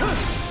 Huh!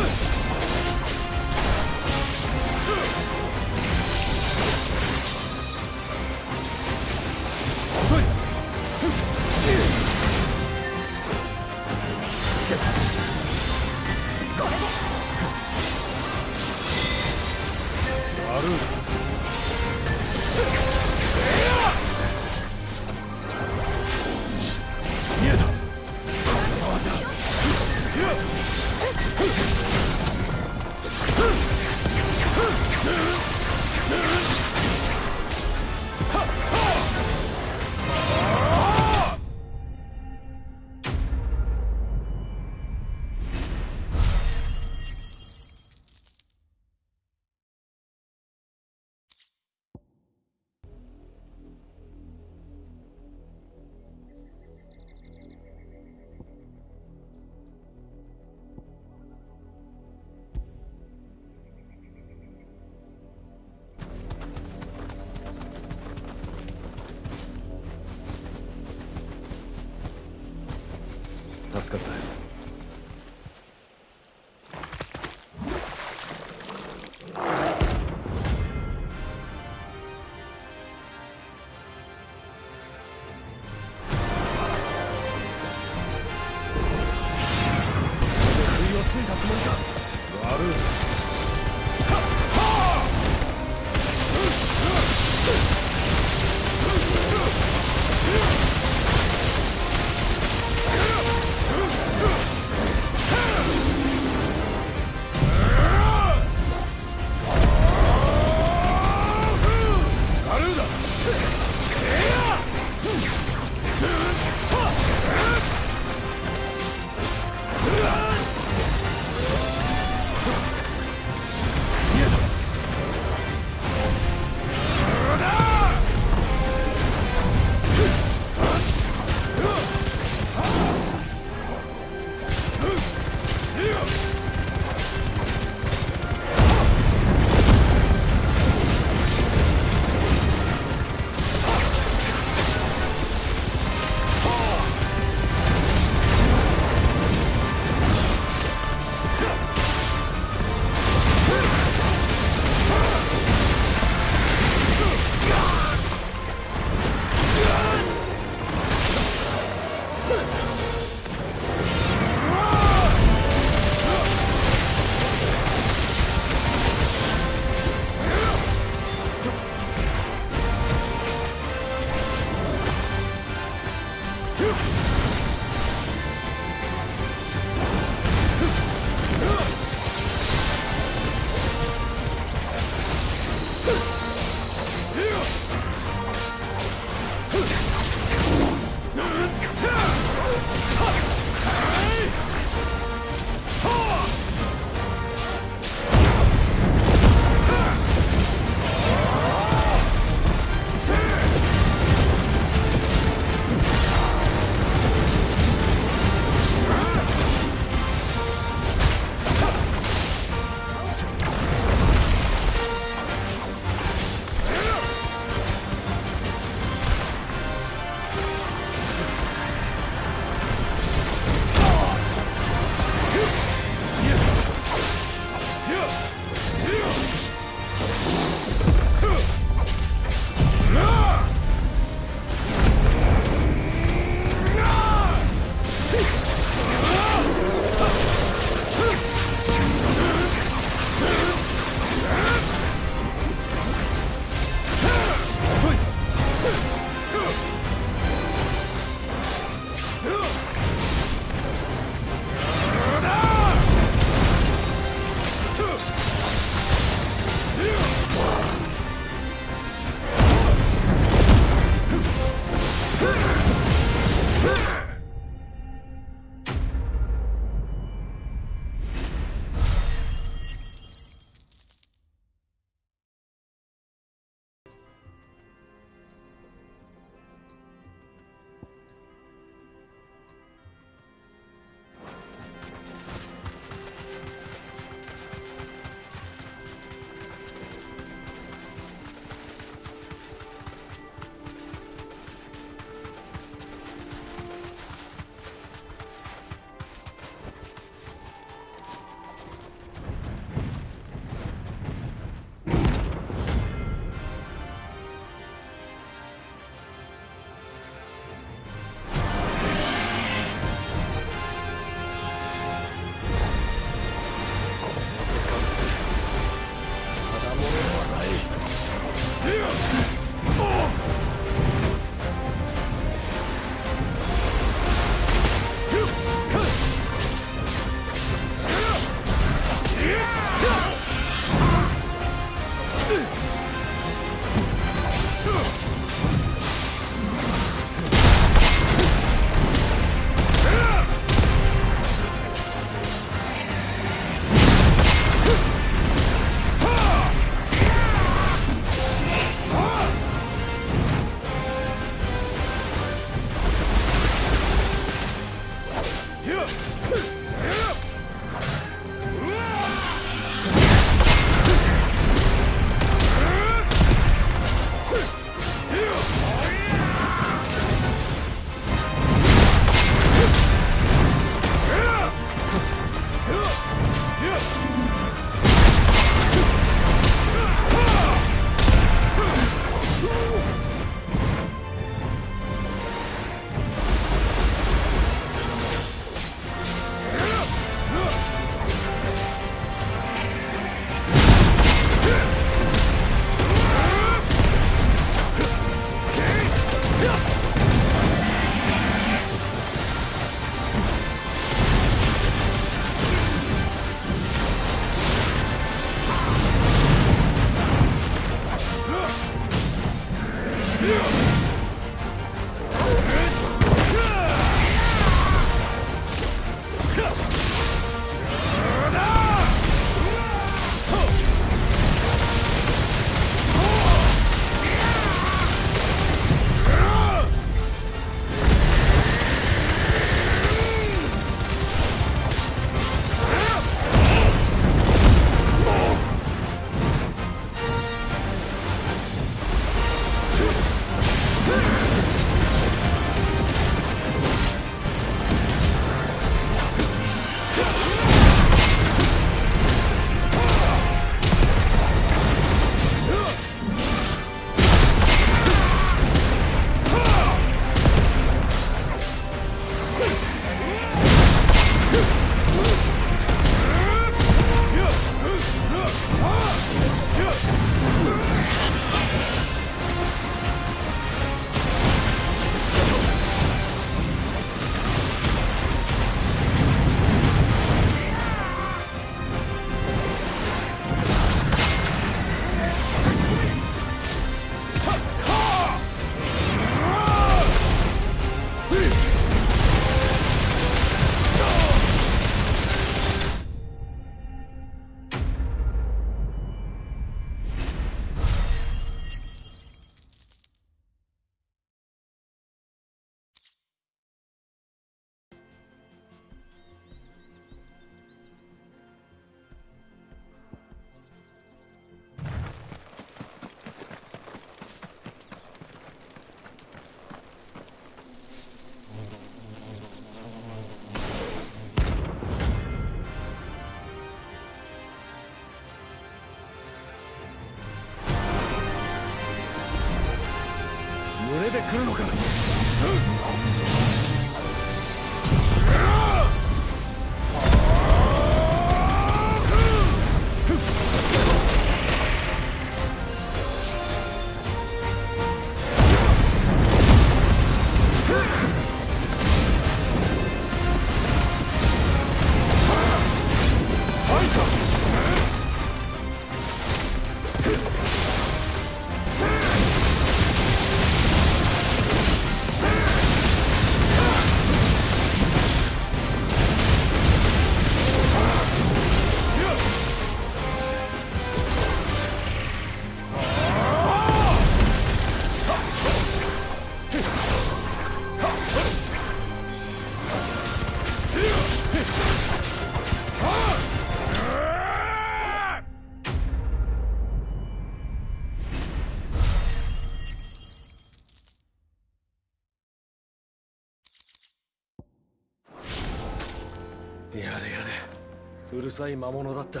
やれやれ。うるさい魔物だった。